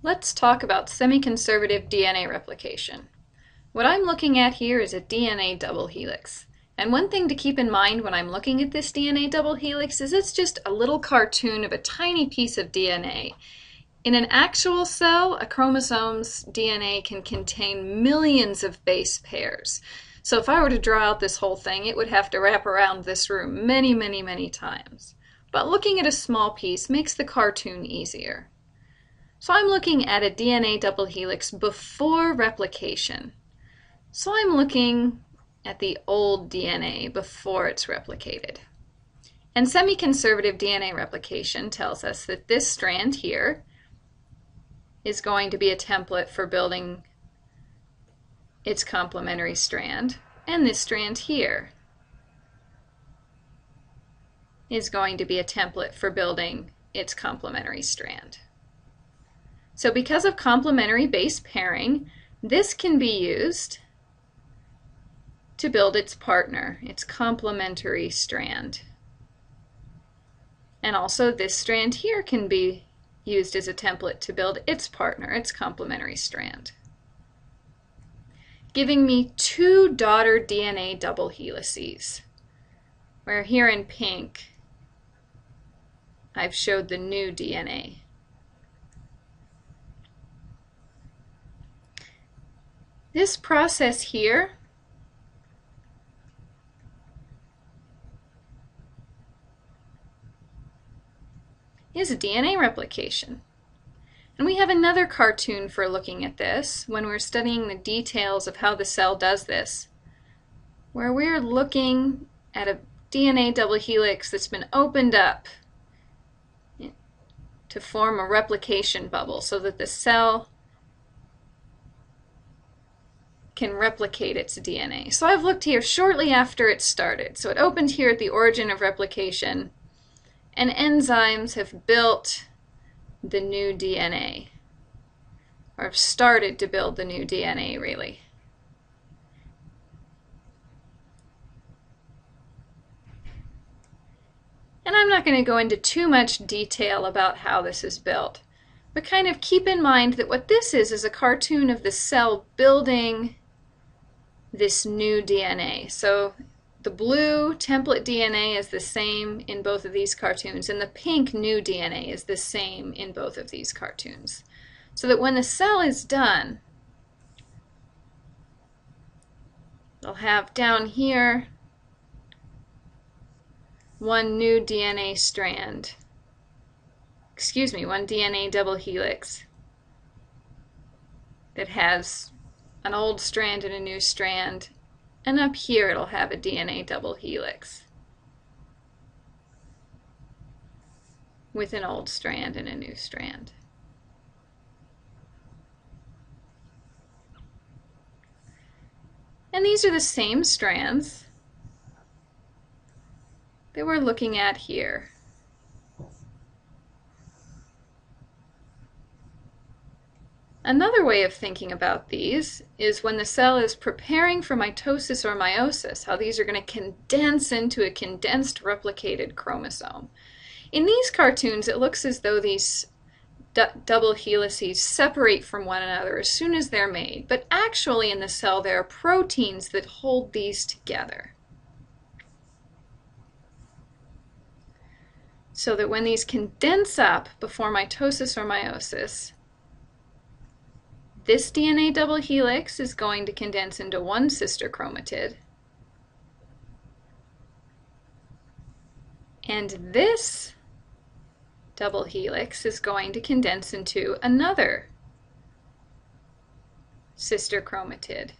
Let's talk about semi-conservative DNA replication. What I'm looking at here is a DNA double helix. And one thing to keep in mind when I'm looking at this DNA double helix is it's just a little cartoon of a tiny piece of DNA. In an actual cell, a chromosome's DNA can contain millions of base pairs. So if I were to draw out this whole thing, it would have to wrap around this room many, many, many times. But looking at a small piece makes the cartoon easier. So I'm looking at a DNA double helix before replication. So I'm looking at the old DNA before it's replicated. And semi-conservative DNA replication tells us that this strand here is going to be a template for building its complementary strand, and this strand here is going to be a template for building its complementary strand. So because of complementary base pairing, this can be used to build its partner, its complementary strand. And also this strand here can be used as a template to build its partner, its complementary strand. Giving me two daughter DNA double helices, where here in pink I've showed the new DNA. This process here is DNA replication. And we have another cartoon for looking at this when we're studying the details of how the cell does this, where we're looking at a DNA double helix that's been opened up to form a replication bubble so that the cell can replicate its DNA. So I've looked here shortly after it started. So it opened here at the origin of replication, and enzymes have built the new DNA, or have started to build the new DNA, really. And I'm not going to go into too much detail about how this is built, but kind of keep in mind that what this is is a cartoon of the cell building this new DNA. So the blue template DNA is the same in both of these cartoons, and the pink new DNA is the same in both of these cartoons. So that when the cell is done, they'll have down here one new DNA strand, excuse me, one DNA double helix that has an old strand and a new strand, and up here it'll have a DNA double helix with an old strand and a new strand. And these are the same strands that we're looking at here. Another way of thinking about these is when the cell is preparing for mitosis or meiosis, how these are going to condense into a condensed replicated chromosome. In these cartoons, it looks as though these double helices separate from one another as soon as they're made, but actually in the cell there are proteins that hold these together. So that when these condense up before mitosis or meiosis, this DNA double helix is going to condense into one sister chromatid. And this double helix is going to condense into another sister chromatid.